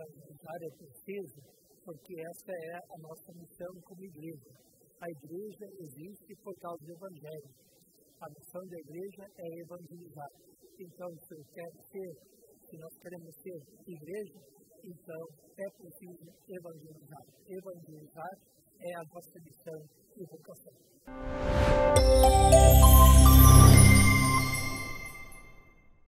evangelizar é preciso, porque essa é a nossa missão como igreja. A igreja existe por causa do Evangelho. A missão da igreja é evangelizar. Então, se eu quero ser, se nós queremos ser igreja, então é preciso evangelizar. Evangelizar é a nossa missão e vocação.